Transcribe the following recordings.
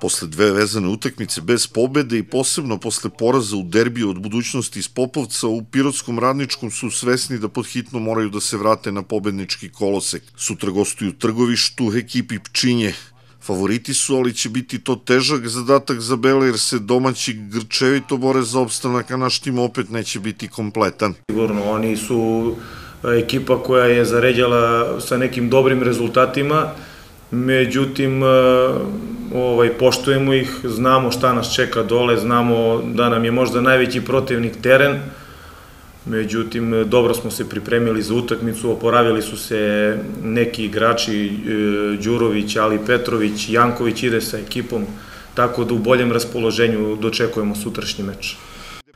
Posle dve vezane utakmice bez pobede i posebno posle poraza u derbiju od budućnosti iz Popovca u Pirotskom radničkom su svesni da podhitno moraju da se vrate na pobednički kolosek. Sutra gostuju Trgovištu, ekipi Pčinje. Favoriti su, ali će biti to težak zadatak za Bele jer se domaći grčevito bore za opstanak, a naš tim opet neće biti kompletan. Sigurno, oni su ekipa koja je zaređala sa nekim dobrim rezultatima, međutim ovaj, poštujemo ih, znamo šta nas čeka dole, znamo da nam je možda najveći protivnik teren, međutim dobro smo se pripremili za utakmicu, oporavili su se neki igrači, e, Đurović, Ali Petrović, Janković ide sa ekipom, tako da u boljem raspoloženju dočekujemo sutrašnji meč.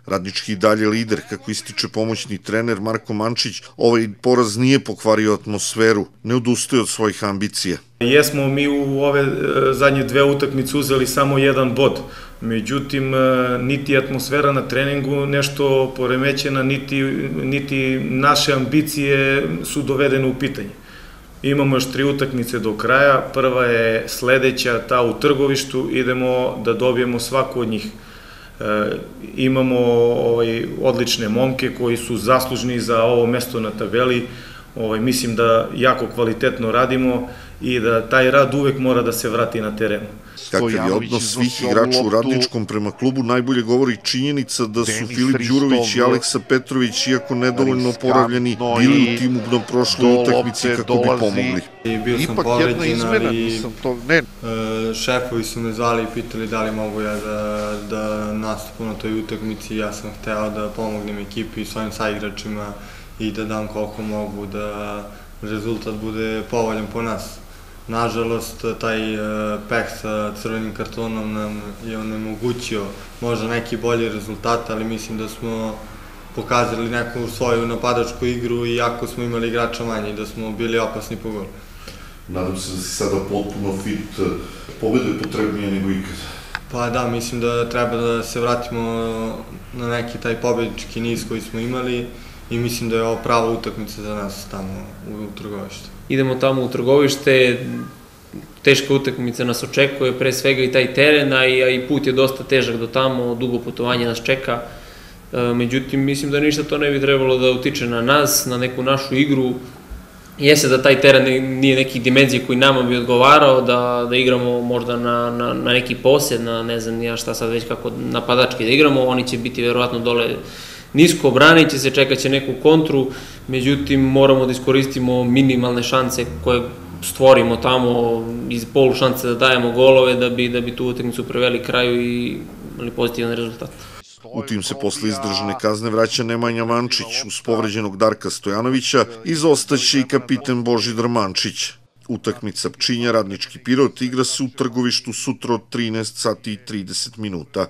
Radnički dalje lider, kako ističe pomoćni trener Marko Mančić, ovaj poraz nije pokvario atmosferu, ne odustaje od svojih ambicija. Jesmo mi u ove e, zadnje dve utakmice uzeli samo jedan bod, međutim e, niti atmosfera na treningu nešto poremećena, niti, niti naše ambicije su dovedene u pitanje. Imamo još tri utakmice do kraja, prva je sledeća, ta u trgovištu, idemo da dobijemo svaku od njih. E, imamo ovaj, odlične momke koji su zaslužni za ovo mesto na tabeli, ovaj, mislim da jako kvalitetno radimo i da taj rad uvek mora da se vrati na terenu. Kakav je odnos svih igrača u radničkom prema klubu najbolje govori činjenica da su Filip Đurović i Aleksa Petrović, iako nedovoljno poravljeni, bili u timu na prošloj utakmici kako bi pomogli. I bio sam povređen, ali to, ne. Šefovi su me zvali i pitali da li mogu ja da, da nastupam na toj utakmici. Ja sam hteo da pomognem ekipi i svojim saigračima i da dam koliko mogu da rezultat bude povoljan po nas. Nažalost, taj e, peh sa crvenim kartonom nam je onemogućio možda neki bolji rezultat, ali mislim da smo pokazali neku svoju napadačku igru i ako smo imali igrača manje da smo bili opasni po golu. Nadam se da si sada potpuno fit, pobeda je potrebnija nego ikad. Pa da, mislim da treba da se vratimo na neki taj pobednički niz koji smo imali i mislim da je ovo prava utakmica za nas tamo u, u trgovište. Idemo tamo u trgovište, teška utakmica nas očekuje, pre svega i taj teren, a i, a i put je dosta težak do tamo, dugo putovanje nas čeka. E, međutim, mislim da ništa to ne bi trebalo da utiče na nas, na neku našu igru. Jeste da taj teren nije neki dimenzije koji nama bi odgovarao, da, da igramo možda na, na, na neki posed, na ne znam ja šta sad već kako napadački da igramo, oni će biti verovatno dole nisko branit će se, čekat će neku kontru, međutim moramo da iskoristimo minimalne šanse koje stvorimo tamo iz polu šanse da dajemo golove da bi, da bi tu utakmicu preveli kraju i imali pozitivan rezultat. U tim se posle izdržane kazne vraća Nemanja Mančić uz povređenog Darka Stojanovića i zostaće i kapiten Božidar Mančić. Utakmica Pčinja Radnički Pirot igra se u trgovištu sutra od 13 sati i 30 minuta.